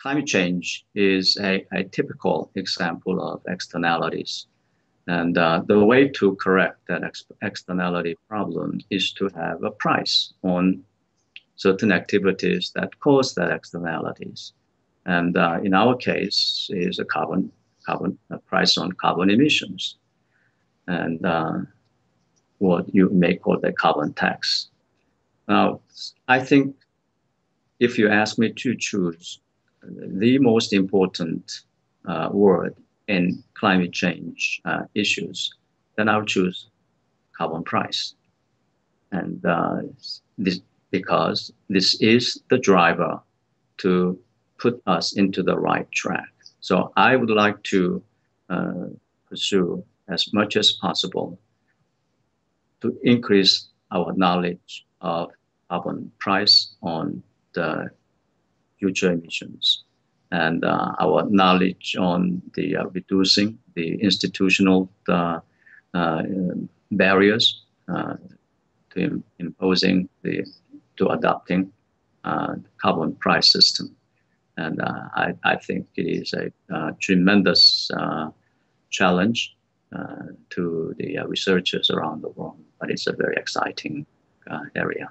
climate change is a, a typical example of externalities. And uh, the way to correct that ex- externality problem is to have a price on certain activities that cause that externalities. And uh, in our case, is a carbon carbon a price on carbon emissions, and uh, what you may call the carbon tax. Now, I think if you ask me to choose the most important uh, word in climate change uh, issues, then I'll choose carbon price. And uh, this, because this is the driver to put us into the right track. So I would like to uh, pursue as much as possible to increase our knowledge of carbon price on the future emissions and uh, our knowledge on the uh, reducing the institutional uh, uh barriers uh, to imposing the to adopting carbon price system. And I, I think it is a tremendous challenge to the researchers around the world, but it's a very exciting area.